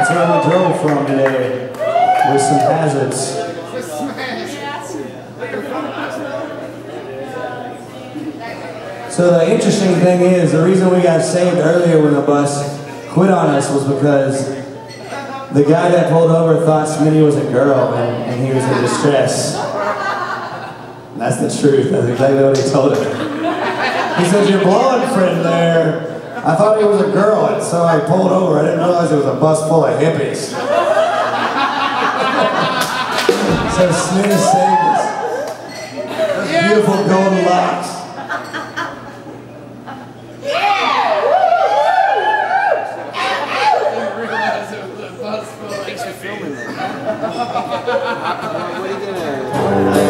That's where we drove from today with some hazards. So the interesting thing is, the reason we got saved earlier when the bus quit on us was because the guy that pulled over thought Smitty was a girl and, and he was in distress. And that's the truth. That's exactly what he told him. He said, "Your blonde friend there." I thought it was a girl, and so I pulled over. I didn't realize it was a bus full of hippies. so Smitty saved us. Those beautiful golden locks. Thanks for filming that.